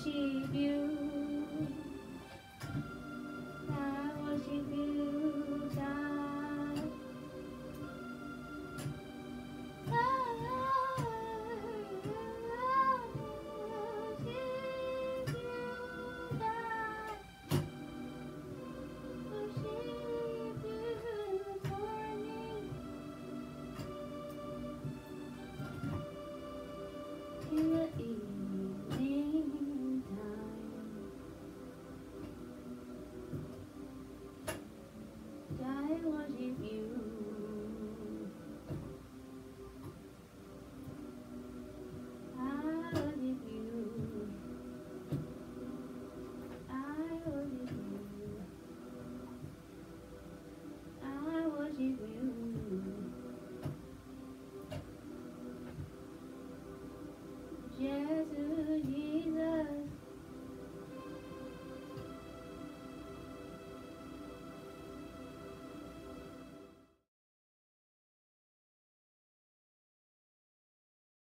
achieve you.